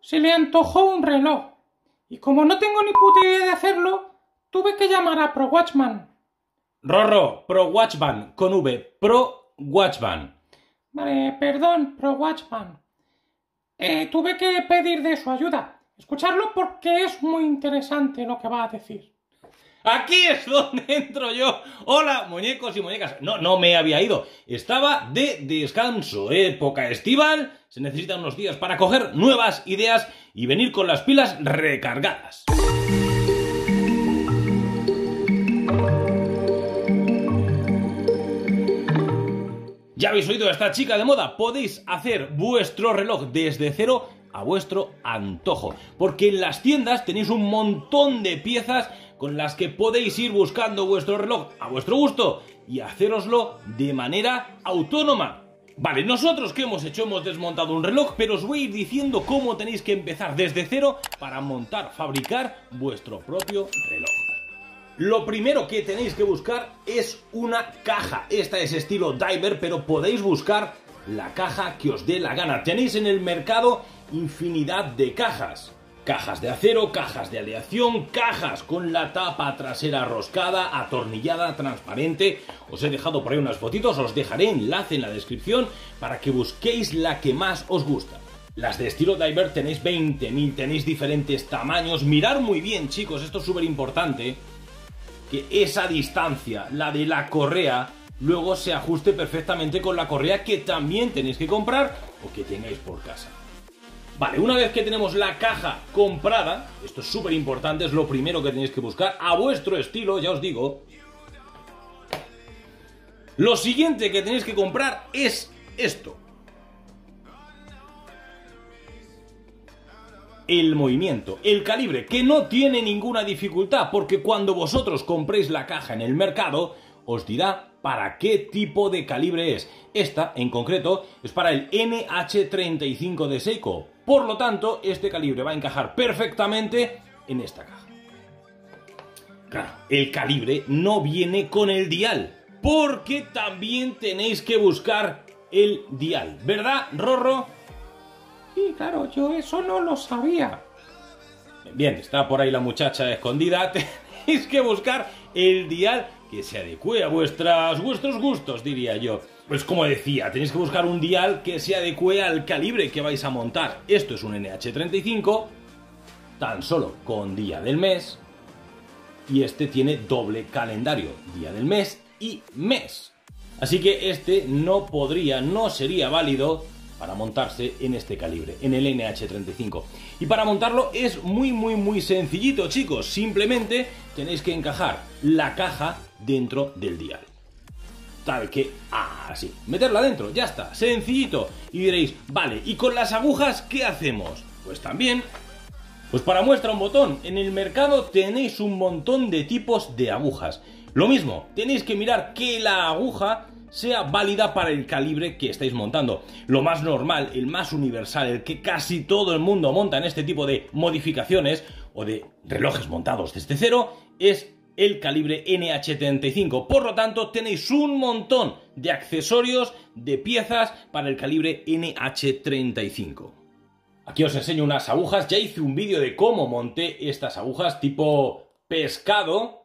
se le antojó un reloj. Y como no tengo ni puta idea de hacerlo, tuve que llamar a Pro Watchman. Rorro, Pro Watchman, con V, Pro Watchman. Vale, perdón, Pro Watchman. Eh, tuve que pedir de su ayuda. Escucharlo porque es muy interesante lo que va a decir. Aquí es donde entro yo. Hola, muñecos y muñecas. No, no me había ido. Estaba de descanso. Época estival. Se necesitan unos días para coger nuevas ideas y venir con las pilas recargadas. Ya habéis oído a esta chica de moda. Podéis hacer vuestro reloj desde cero a vuestro antojo. Porque en las tiendas tenéis un montón de piezas con las que podéis ir buscando vuestro reloj a vuestro gusto y haceroslo de manera autónoma. Vale, nosotros que hemos hecho hemos desmontado un reloj, pero os voy a ir diciendo cómo tenéis que empezar desde cero para montar, fabricar vuestro propio reloj. Lo primero que tenéis que buscar es una caja. Esta es estilo diver, pero podéis buscar la caja que os dé la gana. Tenéis en el mercado infinidad de cajas. Cajas de acero, cajas de aleación, cajas con la tapa trasera roscada, atornillada, transparente. Os he dejado por ahí unas fotitos, os dejaré enlace en la descripción para que busquéis la que más os gusta. Las de estilo diver tenéis 20.000, tenéis diferentes tamaños. Mirar muy bien, chicos, esto es súper importante. Que esa distancia, la de la correa, luego se ajuste perfectamente con la correa que también tenéis que comprar o que tengáis por casa. Vale, una vez que tenemos la caja comprada, esto es súper importante, es lo primero que tenéis que buscar, a vuestro estilo, ya os digo. Lo siguiente que tenéis que comprar es esto. El movimiento, el calibre, que no tiene ninguna dificultad, porque cuando vosotros compréis la caja en el mercado, os dirá para qué tipo de calibre es. Esta, en concreto, es para el NH35 de Seiko. Por lo tanto, este calibre va a encajar perfectamente en esta caja. Claro, el calibre no viene con el dial, porque también tenéis que buscar el dial, ¿verdad, Rorro? Sí, claro, yo eso no lo sabía. Bien, está por ahí la muchacha escondida. Tenéis que buscar el dial que se adecue a vuestras, vuestros gustos, diría yo. Pues como decía, tenéis que buscar un dial que se adecue al calibre que vais a montar. Esto es un NH35, tan solo con día del mes. Y este tiene doble calendario, día del mes y mes. Así que este no podría, no sería válido para montarse en este calibre, en el NH35. Y para montarlo es muy muy muy sencillito chicos, simplemente tenéis que encajar la caja dentro del dial. Tal que así, meterla dentro, ya está, sencillito. Y diréis, vale, ¿y con las agujas qué hacemos? Pues también pues para muestra un botón, en el mercado tenéis un montón de tipos de agujas. Lo mismo, tenéis que mirar que la aguja sea válida para el calibre que estáis montando. Lo más normal, el más universal, el que casi todo el mundo monta en este tipo de modificaciones o de relojes montados desde cero, es el calibre NH35. Por lo tanto, tenéis un montón de accesorios, de piezas para el calibre NH35. Aquí os enseño unas agujas, ya hice un vídeo de cómo monté estas agujas tipo pescado,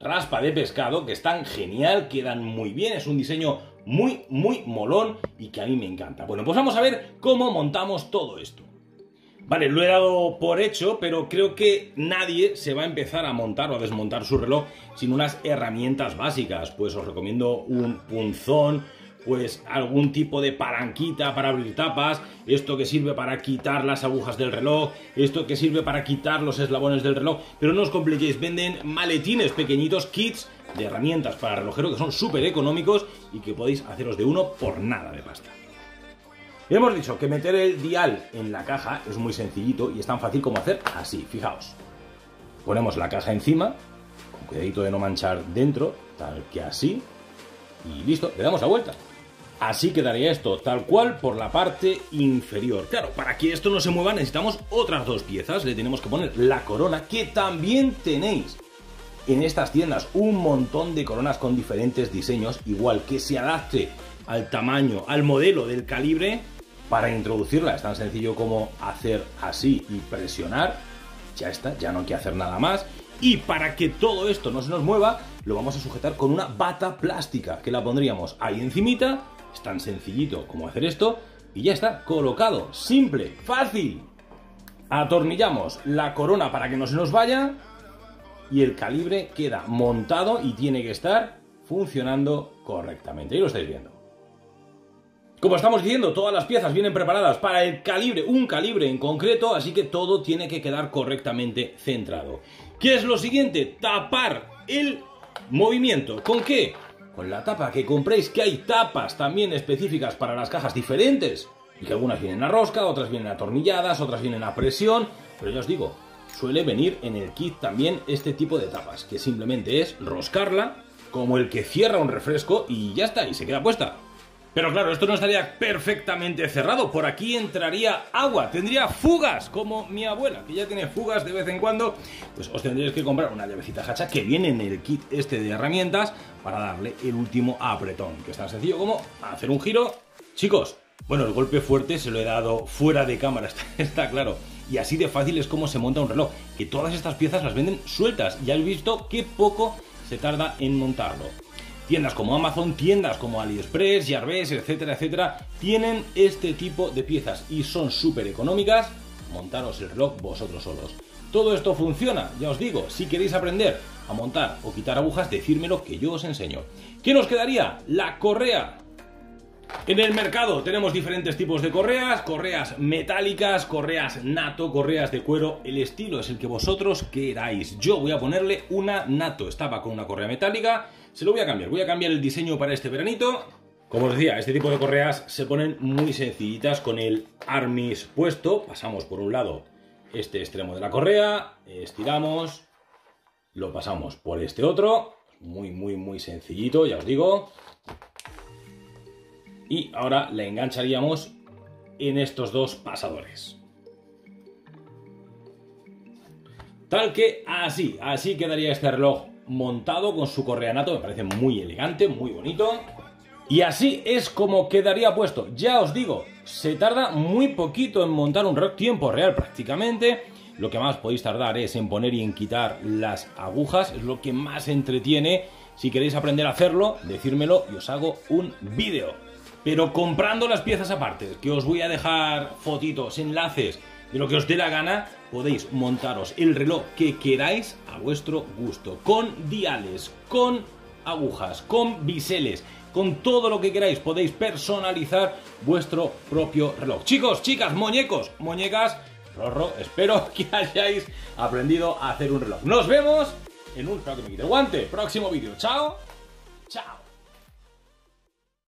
raspa de pescado, que están genial, quedan muy bien, es un diseño muy, muy molón y que a mí me encanta. Bueno, pues vamos a ver cómo montamos todo esto. Vale, lo he dado por hecho, pero creo que nadie se va a empezar a montar o a desmontar su reloj sin unas herramientas básicas. Pues os recomiendo un punzón, pues algún tipo de palanquita para abrir tapas, esto que sirve para quitar las agujas del reloj, esto que sirve para quitar los eslabones del reloj, pero no os compliquéis, venden maletines pequeñitos, kits de herramientas para relojero que son súper económicos y que podéis haceros de uno por nada de pasta. Hemos dicho que meter el dial en la caja es muy sencillito y es tan fácil como hacer así, fijaos. Ponemos la caja encima, con cuidadito de no manchar dentro, tal que así, y listo, le damos la vuelta. Así quedaría esto, tal cual por la parte inferior. Claro, para que esto no se mueva necesitamos otras dos piezas. Le tenemos que poner la corona, que también tenéis en estas tiendas un montón de coronas con diferentes diseños, igual que se adapte al tamaño, al modelo del calibre, Para introducirla es tan sencillo como hacer así y presionar. Ya está, ya no hay que hacer nada más. Y para que todo esto no se nos mueva, lo vamos a sujetar con una bata plástica, que la pondríamos ahí encimita. Es tan sencillito como hacer esto. Y ya está, colocado. Simple, fácil. Atornillamos la corona para que no se nos vaya. Y el calibre queda montado y tiene que estar funcionando correctamente. Ahí lo estáis viendo. Como estamos diciendo, todas las piezas vienen preparadas para el calibre, un calibre en concreto, así que todo tiene que quedar correctamente centrado. ¿Qué es lo siguiente? Tapar el movimiento. ¿Con qué? Con la tapa que compréis, que hay tapas también específicas para las cajas diferentes. Y que algunas vienen a rosca, otras vienen atornilladas, otras vienen a presión. Pero ya os digo, suele venir en el kit también este tipo de tapas, que simplemente es roscarla, como el que cierra un refresco y ya está, y se queda puesta. Pero claro, esto no estaría perfectamente cerrado. Por aquí entraría agua, tendría fugas, como mi abuela, que ya tiene fugas de vez en cuando. Pues os tendréis que comprar una llavecita hacha que viene en el kit este de herramientas para darle el último apretón, que es tan sencillo como hacer un giro. Chicos, bueno, el golpe fuerte se lo he dado fuera de cámara, está, claro. Y así de fácil es como se monta un reloj, que todas estas piezas las venden sueltas. Ya habéis visto qué poco se tarda en montarlo. Tiendas como Amazon, tiendas como AliExpress, Jarves, etcétera, etcétera, tienen este tipo de piezas y son súper económicas. Montaros el reloj vosotros solos. Todo esto funciona, ya os digo, si queréis aprender a montar o quitar agujas, decírmelo que yo os enseño. ¿Qué nos quedaría? La correa. En el mercado tenemos diferentes tipos de correas, correas metálicas, correas nato, correas de cuero, el estilo es el que vosotros queráis. Yo voy a ponerle una nato, estaba con una correa metálica, se lo voy a cambiar, voy a cambiar el diseño para este veranito. Como os decía, este tipo de correas se ponen muy sencillitas con el armis puesto. Pasamos por un lado este extremo de la correa, estiramos, lo pasamos por este otro. Muy, muy, muy sencillito, ya os digo. Y ahora le engancharíamos en estos dos pasadores. Tal que así, así quedaría este reloj montado con su correanato, me parece muy elegante, muy bonito. Y así es como quedaría puesto. Ya os digo, se tarda muy poquito en montar un reloj, tiempo real prácticamente. Lo que más podéis tardar es en poner y en quitar las agujas, es lo que más entretiene. Si queréis aprender a hacerlo, decírmelo y os hago un vídeo. Pero comprando las piezas aparte, que os voy a dejar fotitos, enlaces, de lo que os dé la gana, podéis montaros el reloj que queráis a vuestro gusto, con diales, con agujas, con biseles, con todo lo que queráis, podéis personalizar vuestro propio reloj. Chicos, chicas, muñecos, muñecas, rorro, espero que hayáis aprendido a hacer un reloj. Nos vemos en un, espero que guante, próximo vídeo. Chao, chao.